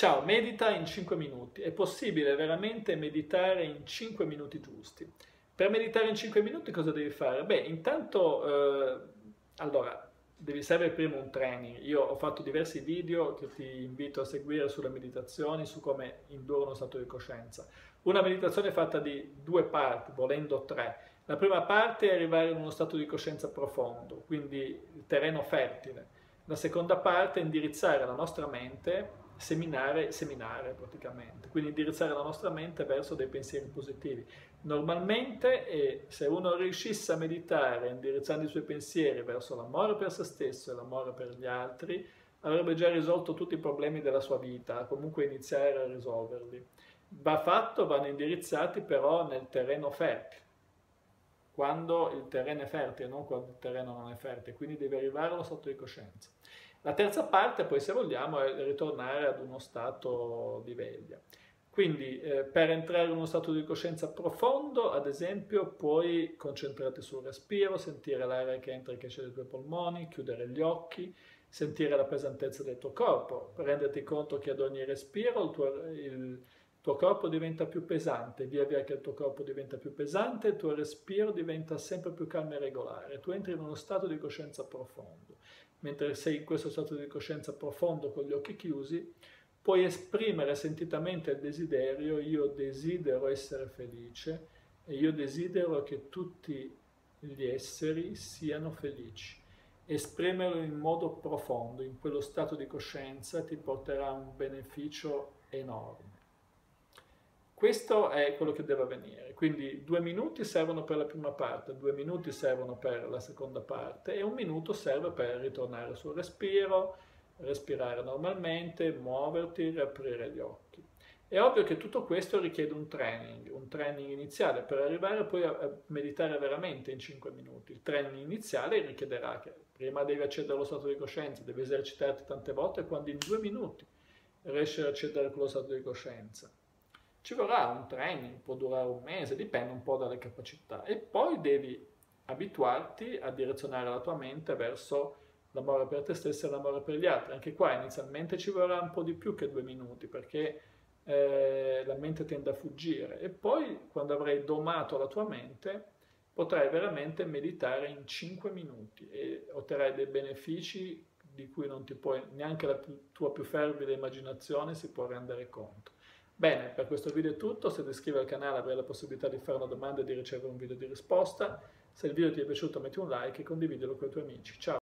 Ciao, medita in 5 minuti. È possibile veramente meditare in 5 minuti giusti. Per meditare in 5 minuti cosa devi fare? Beh, intanto, eh, allora, devi servere prima un training. Io ho fatto diversi video che ti invito a seguire sulle meditazioni, su come indurre uno stato di coscienza. Una meditazione fatta di due parti, volendo tre. La prima parte è arrivare in uno stato di coscienza profondo, quindi terreno fertile. La seconda parte è indirizzare la nostra mente seminare, seminare praticamente, quindi indirizzare la nostra mente verso dei pensieri positivi. Normalmente, eh, se uno riuscisse a meditare indirizzando i suoi pensieri verso l'amore per se stesso e l'amore per gli altri, avrebbe già risolto tutti i problemi della sua vita, comunque iniziare a risolverli. Va fatto, vanno indirizzati però nel terreno fertile, quando il terreno è fertile, non quando il terreno non è fertile, quindi deve arrivare allo stato di coscienza. La terza parte, poi se vogliamo, è ritornare ad uno stato di veglia. Quindi eh, per entrare in uno stato di coscienza profondo, ad esempio, puoi concentrarti sul respiro, sentire l'aria che entra e che esce dai tuoi polmoni, chiudere gli occhi, sentire la pesantezza del tuo corpo, renderti conto che ad ogni respiro il tuo, il tuo corpo diventa più pesante, via via che il tuo corpo diventa più pesante, il tuo respiro diventa sempre più calmo e regolare, tu entri in uno stato di coscienza profondo mentre sei in questo stato di coscienza profondo con gli occhi chiusi, puoi esprimere sentitamente il desiderio, io desidero essere felice e io desidero che tutti gli esseri siano felici. Esprimerlo in modo profondo, in quello stato di coscienza, ti porterà un beneficio enorme. Questo è quello che deve avvenire. Quindi due minuti servono per la prima parte, due minuti servono per la seconda parte e un minuto serve per ritornare sul respiro, respirare normalmente, muoverti, riaprire gli occhi. È ovvio che tutto questo richiede un training, un training iniziale per arrivare poi a meditare veramente in 5 minuti. Il training iniziale richiederà che prima devi accedere allo stato di coscienza, devi esercitarti tante volte quando in due minuti riesci ad accedere a quello stato di coscienza. Ci vorrà un training, può durare un mese, dipende un po' dalle capacità e poi devi abituarti a direzionare la tua mente verso l'amore per te stesso e l'amore per gli altri. Anche qua inizialmente ci vorrà un po' di più che due minuti perché eh, la mente tende a fuggire e poi quando avrai domato la tua mente potrai veramente meditare in 5 minuti e otterrai dei benefici di cui non ti puoi, neanche la tua più fervida immaginazione si può rendere conto. Bene, per questo video è tutto, se ti iscrivi al canale avrai la possibilità di fare una domanda e di ricevere un video di risposta. Se il video ti è piaciuto metti un like e condividilo con i tuoi amici. Ciao!